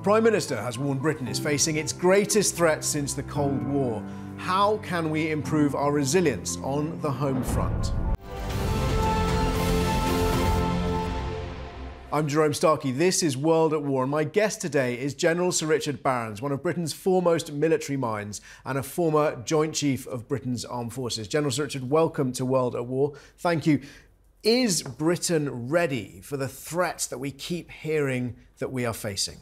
The Prime Minister has warned Britain is facing its greatest threat since the Cold War. How can we improve our resilience on the home front? I'm Jerome Starkey. This is World at War, and my guest today is General Sir Richard Barrons, one of Britain's foremost military minds and a former Joint Chief of Britain's Armed Forces. General Sir Richard, welcome to World at War. Thank you. Is Britain ready for the threats that we keep hearing that we are facing?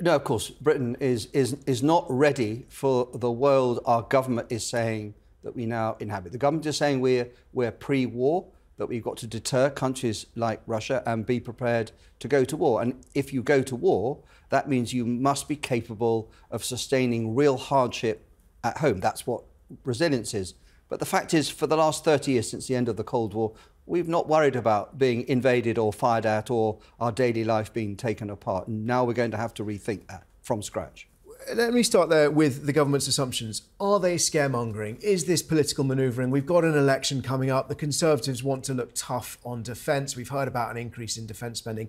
No, of course, Britain is, is, is not ready for the world our government is saying that we now inhabit. The government is saying we're, we're pre war, that we've got to deter countries like Russia and be prepared to go to war. And if you go to war, that means you must be capable of sustaining real hardship at home. That's what resilience is. But the fact is, for the last 30 years since the end of the Cold War, we've not worried about being invaded or fired at or our daily life being taken apart. And now we're going to have to rethink that from scratch. Let me start there with the government's assumptions. Are they scaremongering? Is this political manoeuvring? We've got an election coming up. The Conservatives want to look tough on defence. We've heard about an increase in defence spending.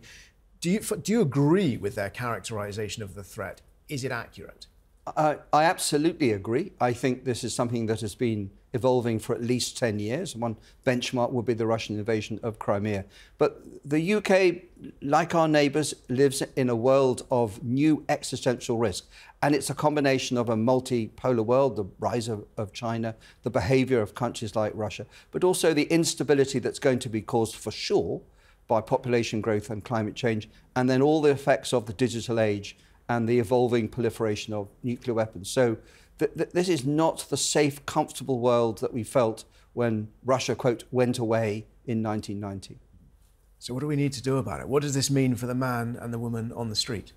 Do you, do you agree with their characterisation of the threat? Is it accurate? I, I absolutely agree. I think this is something that has been evolving for at least 10 years. One benchmark would be the Russian invasion of Crimea. But the UK, like our neighbours, lives in a world of new existential risk. And it's a combination of a multipolar world, the rise of, of China, the behaviour of countries like Russia, but also the instability that's going to be caused for sure by population growth and climate change, and then all the effects of the digital age and the evolving proliferation of nuclear weapons. So th th this is not the safe, comfortable world that we felt when Russia, quote, went away in 1990. So what do we need to do about it? What does this mean for the man and the woman on the street?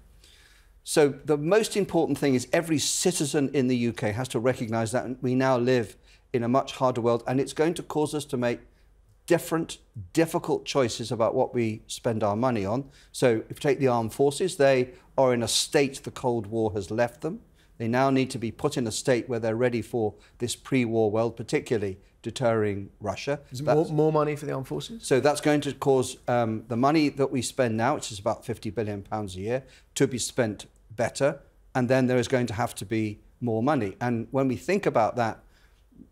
So the most important thing is every citizen in the UK has to recognise that we now live in a much harder world and it's going to cause us to make different, difficult choices about what we spend our money on. So if you take the armed forces, they are in a state the Cold War has left them. They now need to be put in a state where they're ready for this pre-war world, particularly deterring Russia. Is more, more, money for the armed forces? So that's going to cause um, the money that we spend now, which is about 50 billion pounds a year, to be spent better. And then there is going to have to be more money. And when we think about that,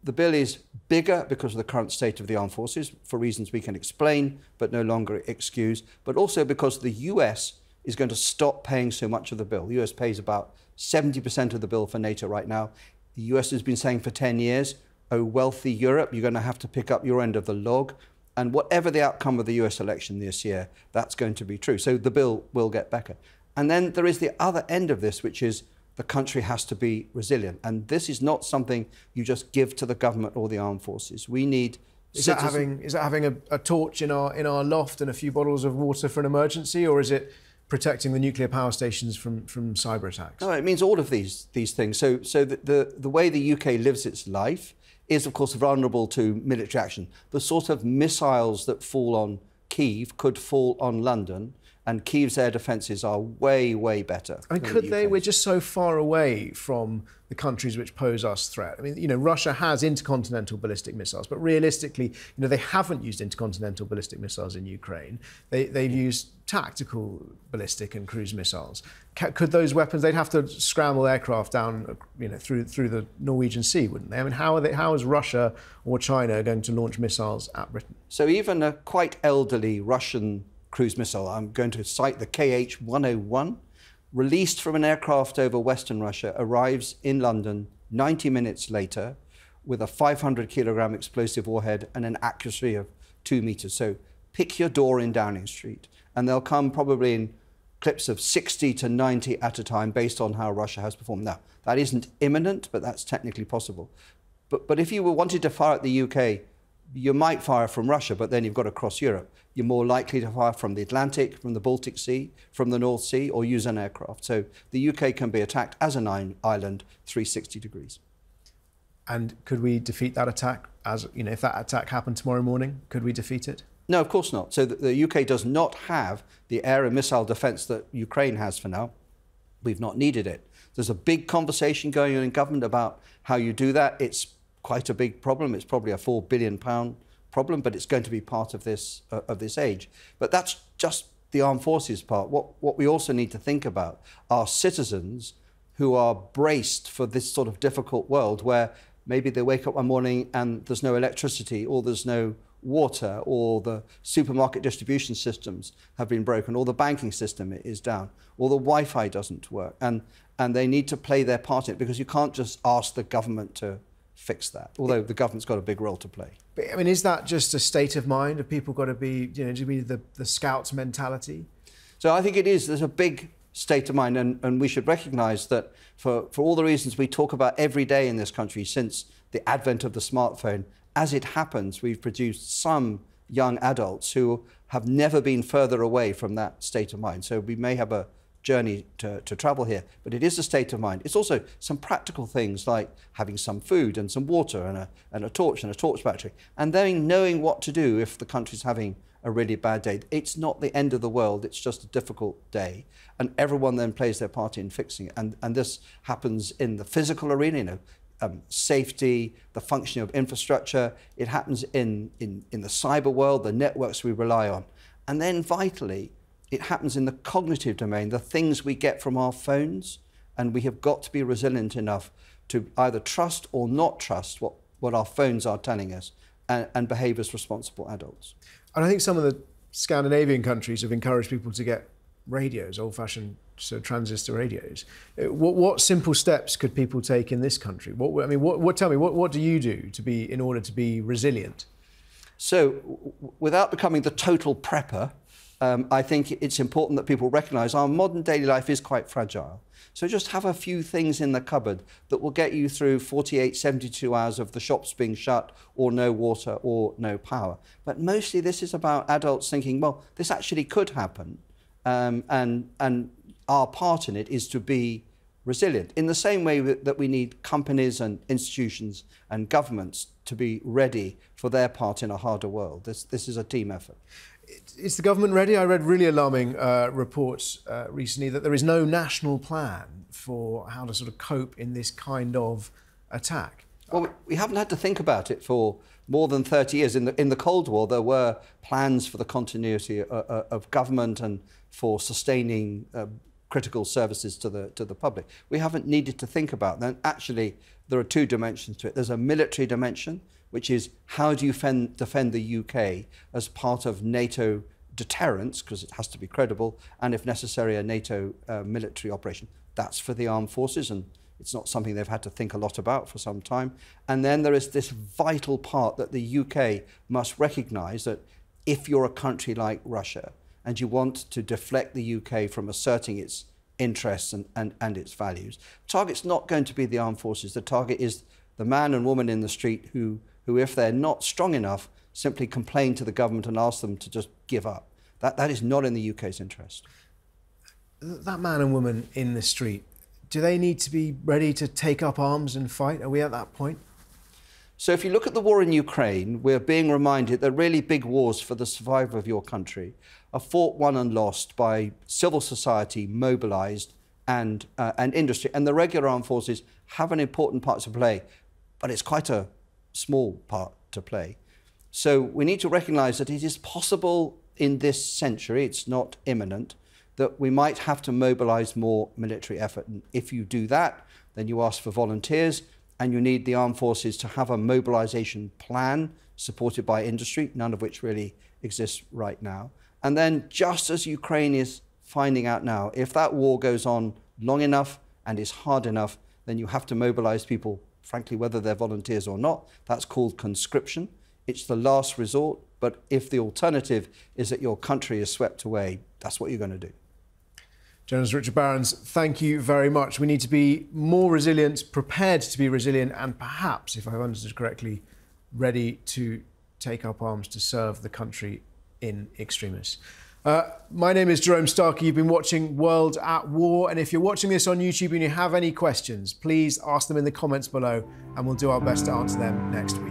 the bill is bigger because of the current state of the armed forces, for reasons we can explain but no longer excuse, but also because the US is going to stop paying so much of the bill. The US pays about 70% of the bill for NATO right now. The US has been saying for 10 years, oh, wealthy Europe, you're going to have to pick up your end of the log. And whatever the outcome of the US election this year, that's going to be true. So the bill will get better. And then there is the other end of this, which is the country has to be resilient. And this is not something you just give to the government or the armed forces. We need is that having is that having a, a, torch in our in our loft and a few bottles of water for an emergency, or is it protecting the nuclear power stations from, from cyber attacks? No, it means all of these these things. So so the, the, the way the UK lives its life is of course vulnerable to military action. The sort of missiles that fall on Kiev could fall on London and Kiev's air defences are way, way better. I mean, could the they? We're just so far away from the countries which pose us threat. I mean, you know, Russia has intercontinental ballistic missiles, but realistically, you know, they haven't used intercontinental ballistic missiles in Ukraine. They, they've used tactical ballistic and cruise missiles. Could those weapons? They'd have to scramble aircraft down, you know, through through the Norwegian Sea, wouldn't they? I mean, how are they? How is Russia or China going to launch missiles at Britain? So even a quite elderly Russian cruise missile. I'm going to cite the KH-101, released from an aircraft over Western Russia, arrives in London 90 minutes later with a 500 kilogram explosive warhead and an accuracy of two meters. So pick your door in Downing Street, and they'll come probably in clips of 60 to 90 at a time based on how Russia has performed. Now, that isn't imminent, but that's technically possible. But, but if you wanted to fire at the UK, you might fire from Russia, but then you've got to cross Europe you're more likely to fire from the Atlantic, from the Baltic Sea, from the North Sea, or use an aircraft. So the UK can be attacked as an island 360 degrees. And could we defeat that attack? As you know, if that attack happened tomorrow morning, could we defeat it? No, of course not. So the, the UK does not have the air and missile defence that Ukraine has for now. We've not needed it. There's a big conversation going on in government about how you do that. It's quite a big problem. It's probably a four billion pound problem, but it's going to be part of this, uh, of this age. But that's just the armed forces part. What, what we also need to think about are citizens who are braced for this sort of difficult world where maybe they wake up one morning and there's no electricity or there's no water or the supermarket distribution systems have been broken or the banking system is down or the Wi-Fi doesn't work and, and they need to play their part in it because you can't just ask the government to fix that, although the government's got a big role to play. But, I mean, is that just a state of mind? Have people got to be, you know, do you mean the, the scouts mentality? So I think it is. There's a big state of mind, and, and we should recognise that for, for all the reasons we talk about every day in this country since the advent of the smartphone, as it happens, we've produced some young adults who have never been further away from that state of mind. So we may have a journey to, to travel here, but it is a state of mind. It's also some practical things like having some food and some water and a, and a torch and a torch battery, and then knowing what to do if the country's having a really bad day. It's not the end of the world, it's just a difficult day. And everyone then plays their part in fixing it. And, and this happens in the physical arena, you know, um, safety, the functioning of infrastructure. It happens in, in, in the cyber world, the networks we rely on. And then vitally, it happens in the cognitive domain, the things we get from our phones. And we have got to be resilient enough to either trust or not trust what, what our phones are telling us and, and behave as responsible adults. And I think some of the Scandinavian countries have encouraged people to get radios, old-fashioned sort of transistor radios. Uh, what, what, simple steps could people take in this country? What, I mean, what, what, tell me, what, what do you do to be in order to be resilient? So, without becoming the total prepper, um, I think it's important that people recognise our modern daily life is quite fragile. So just have a few things in the cupboard that will get you through 48, 72 hours of the shops being shut or no water or no power. But mostly this is about adults thinking, well, this actually could happen. Um, and, and our part in it is to be resilient in the same way that we need companies and institutions and governments to be ready for their part in a harder world. This, this is a team effort. Is the government ready? I read really alarming uh, reports uh, recently that there is no national plan for how to sort of cope in this kind of attack. Well, we haven't had to think about it for more than 30 years. In the, in the Cold War, there were plans for the continuity uh, uh, of government and for sustaining uh, critical services to the, to the public. We haven't needed to think about that. Actually, there are two dimensions to it. There's a military dimension, which is how do you fend, defend the UK as part of NATO deterrence, because it has to be credible, and if necessary, a NATO uh, military operation. That's for the armed forces, and it's not something they've had to think a lot about for some time. And then there is this vital part that the UK must recognise that if you're a country like Russia and you want to deflect the UK from asserting its interests and, and, and its values, the target's not going to be the armed forces. The target is the man and woman in the street who who, if they're not strong enough, simply complain to the government and ask them to just give up. That, that is not in the UK's interest. That man and woman in the street, do they need to be ready to take up arms and fight? Are we at that point? So, if you look at the war in Ukraine, we're being reminded that really big wars for the survival of your country are fought, won, and lost by civil society mobilized and, uh, and industry. And the regular armed forces have an important part to play, but it's quite a small part to play. So we need to recognize that it is possible in this century, it's not imminent, that we might have to mobilize more military effort. And if you do that, then you ask for volunteers and you need the armed forces to have a mobilization plan supported by industry, none of which really exists right now. And then, just as Ukraine is finding out now, if that war goes on long enough and is hard enough, then you have to mobilize people frankly, whether they're volunteers or not. That's called conscription. It's the last resort, but if the alternative is that your country is swept away, that's what you're going to do. Journalist Richard Barrons, thank you very much. We need to be more resilient, prepared to be resilient, and perhaps, if I've understood correctly, ready to take up arms to serve the country in extremis. Uh, my name is Jerome Starkey. You've been watching World at War. And if you're watching this on YouTube and you have any questions, please ask them in the comments below and we'll do our best to answer them next week.